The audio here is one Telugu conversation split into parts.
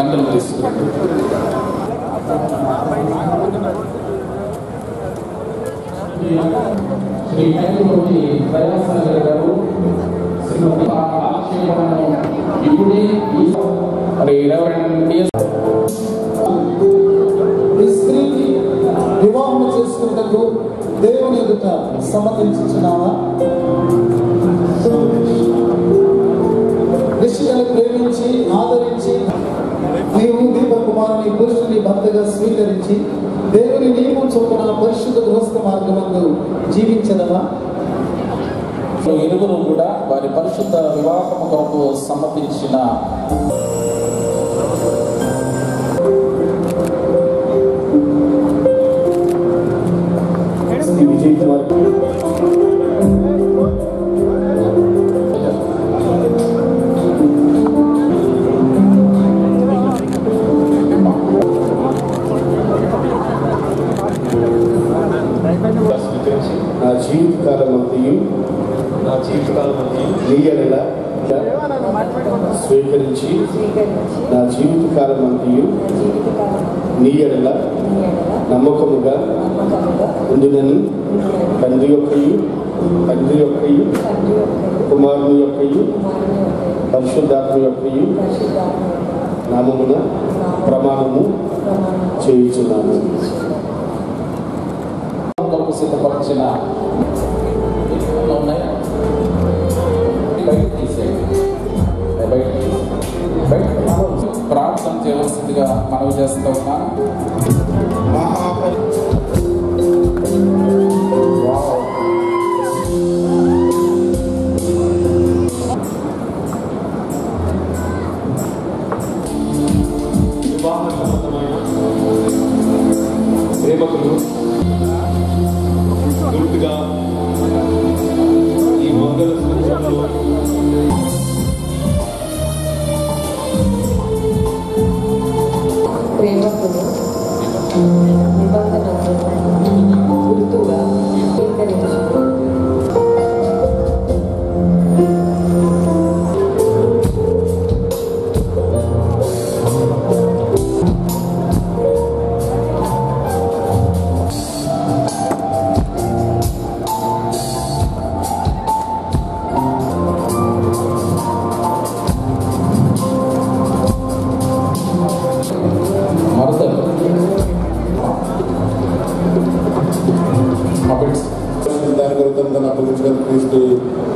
దండలు తీసుకురండి శ్రీ మేలుకోటి దయాసాగర్ గారు ఇప్పుడే ఈ ఇరవై స్త్రీకి వివాహం చేసుకున్నకు దేవుని ఎదుట సమ్మతించున్నావా ప్రేమించి ఆదరించి నీవు దీప కుమారుని పురుషుని భర్తగా స్వీకరించి దేవుని నియమం చొప్పున పరిశుద్ధ గృహస్థ మార్గమందు జీవించదమా ఇరువురు కూడా వారి పరిశుద్ధ వివాహము కొరకు సమర్పించిన నా జీవితకాలం అంతయు నా జీవితకాలం అంతా నీ ఎడల స్వీకరించి స్వీకరించి నా జీవితకాలం అంతయు నీ ఎడల నమ్మకముగా ఉండునని తండ్రి యొక్కయు తండ్రి యొక్కయు యొక్క కుమారుని యొక్కయు యొక్క పరిశుద్ధాత్మ యొక్కయు పరిశుద్ధాత్మ నామమున ప్రమాణము ప్రమాణం competition internasional. Jadi kalau naik, ini baik Indonesia. Baik Baik, perawatan Jawa setelah manusia setahun. Mahal.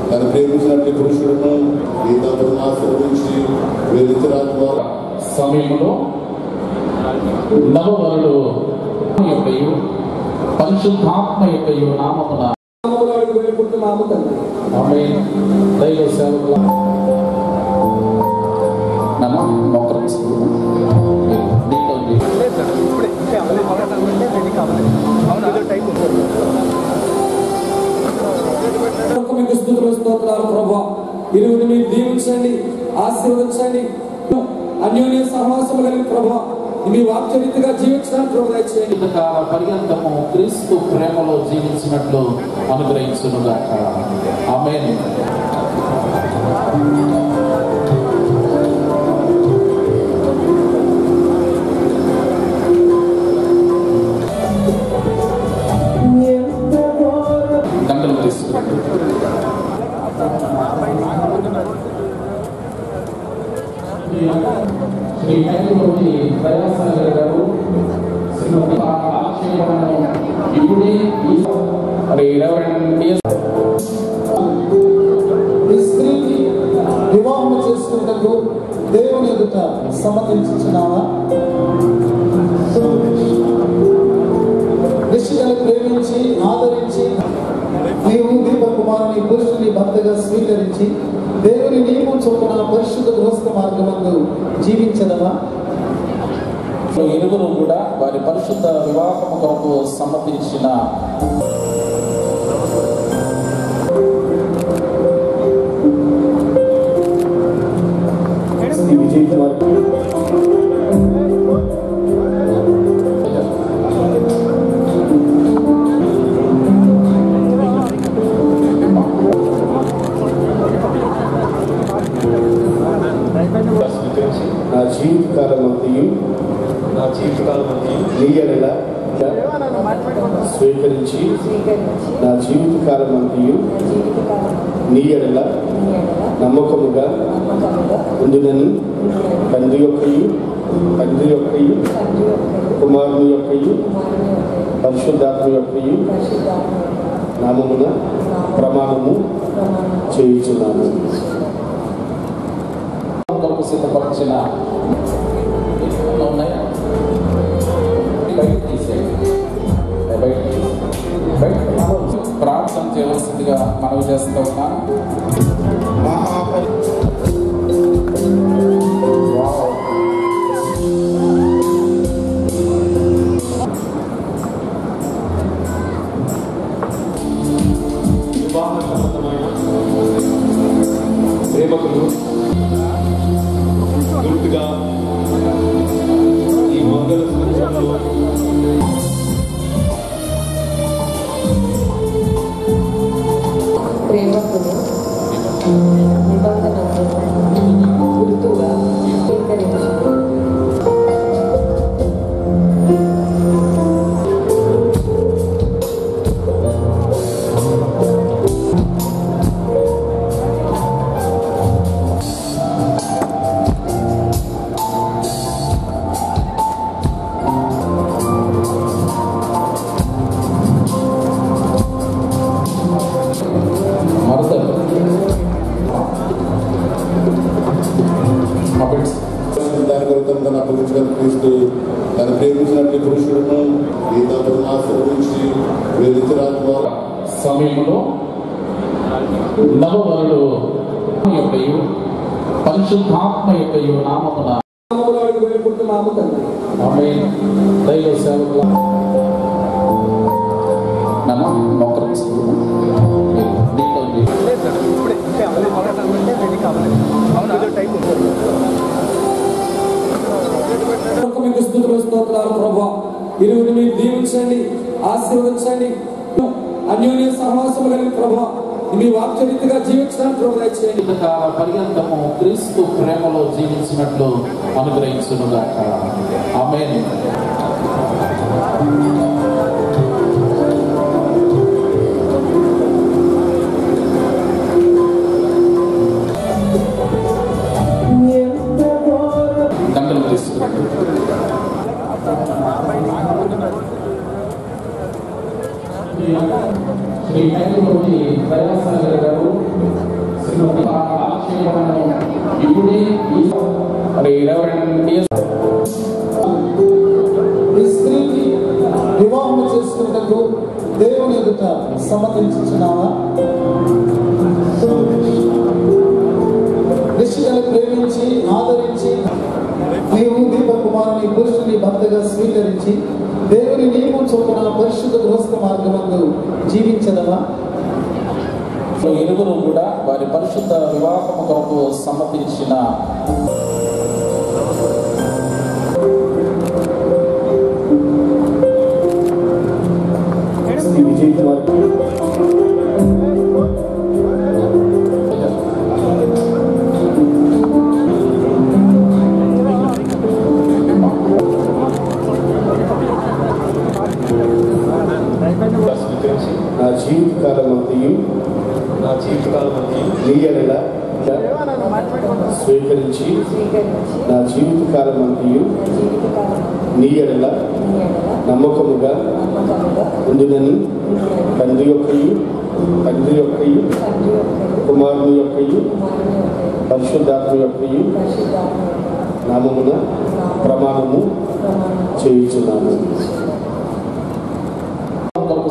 తను ప్రేమించినట్లు పురుషుడును ఈ దంపతులను ఆశీర్వదించి వేదించరాజు సమయంలో నవవరుడు యొక్కయు పరిశుద్ధాత్మ యొక్కయు నామమున వేడుకుంటున్నాము తండ్రి. ఆమె దైవ సేవకుల స్తోత్రాలు ప్రభా. ఇరువురు మీరు దీవించండి ఆశీర్వదించండి. అన్యోన్య సహవాసం కలిగిన ప్రభా మీ వాక్యరీతిగా జీవించడానికి ప్రభు చేయండి జీవితకాల పర్యంతము క్రీస్తు ప్రేమలో జీవించినట్లు అనుగ్రహించునుగాక. ఆమె శ్రీ మేలుకోటి దయాసాగర్ గారు శ్రీమతి ఆక్షేపణను ఇప్పుడే మరి ఇరవై స్త్రీకి వివాహం చేసుకున్నకు దేవుని ఎదుట సమ్మతించున్నావా ఋషికలు ప్రేమించి ఆదరించి నీవు దీప కుమారుని పురుషుని భర్తగా స్వీకరించి దేవుని నియమం చొప్పున పరిశుద్ధ గృహస్థ మార్గమందు జీవించదవా ఇరువురు కూడా వారి పరిశుద్ధ వివాహము కొరకు సమ్మతించిన శ్రీ స్వీకరించి నా జీవిత కాలమంతయు నా జీవితకాలం నీ ఎడల నీ ఎడల నమ్మకముగా ఉండునని తండ్రి యొక్కయు తండ్రి యొక్కయు కుమారుని యొక్కయు పరిశుద్ధాత్మ యొక్కయు నామమున ప్రమాణము ప్రమాణం చేయుచున్నాను. సిద్ధపరిచిన చేయవలసిందిగా మనవి చేస్తూ ఉన్నాను Oh. నవవరుడు యొక్కయు పరిశుద్ధాత్మ యొక్కయు నామమున వేడుకుంటున్నాము తండ్రి దైవ సేవకుల నన్ను మోకరించుకున్నాను మీకు స్థుతులు స్తోత్రాలు ప్రభా ఇరువురు మీరు దీవించండి ఆశీర్వదించండి. అన్యోన్య సహవాసం కలిగిన ప్రభా మీ వాక్చరితగా జీవించడానికి ప్రభు చేయండి ఇంతకాల పర్యంతము క్రీస్తు ప్రేమలో జీవించినట్లు అనుగ్రహించునుగాక. ఆమె మరి ఈ స్త్రీకి వివాహం చేసుకున్నకు దేవుని ఎదుట సమ్మతించున్నావా నిశ్చితను ప్రేమించి ఆదరించి నీవు దీప కుమారుని పురుషుని భర్తగా స్వీకరించి దేవుని నీవు చొప్పున పరిశుద్ధ గృహస్థ మార్గమందు జీవించదవా ఇరువురు కూడా వారి పరిశుద్ధ వివాహము కొరకు సమ్మతించిన నా జీవిత కాలమంతయు నా జీవితకాలం అంతయు నీ ఎడల స్వీకరించి నా జీవిత కాలమంతయు నా జీవితకాలం నీ ఎడల నీ ఎడల నమ్మకముగా ఉండునని తండ్రి యొక్కయు తండ్రి యొక్కయు యొక్కయు కుమారుని యొక్కయు యొక్కయు పరిశుద్ధాత్మ యొక్కయు పరిశుద్ధాత్మ నామమున ప్రమాణము ప్రమాణం చేయుచున్నాను. కొరకు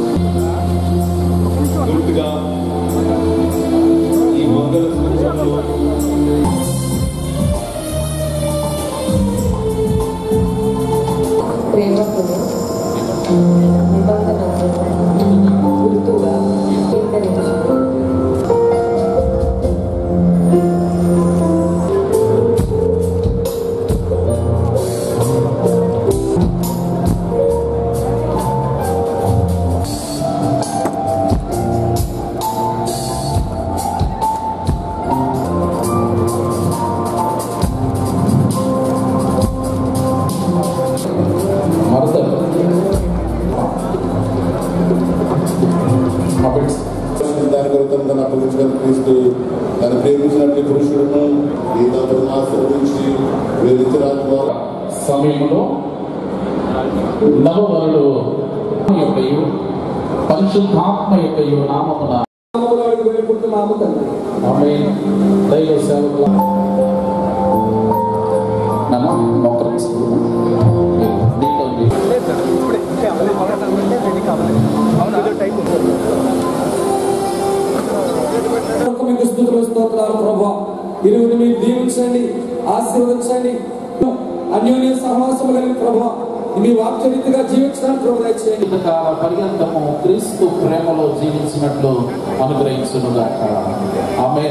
క్రీస్తు తను ప్రేమించినట్లు పురుషుడును ఈ దంపతులను ఆశీర్వదించి వేదించరాత్మ సమయంలో నవవరుడు యొక్కయు పరిశుద్ధాత్మ యొక్కయు నామమున వేడుకుంటున్నాము తండ్రి ఆమె దైవ సేవకుల కనుక మీకు స్థుతులు స్తోత్రాలు ప్రభా. ఇరువురు మీరు దీవించండి ఆశీర్వదించండి. అన్యోన్య సహవాసం కలిగిన ప్రభా మీ వాక్చరితగా జీవించడానికి ప్రభు చేయండి కాల పర్యంతము క్రీస్తు ప్రేమలో జీవించినట్లు అనుగ్రహించునుగాక. ఆమె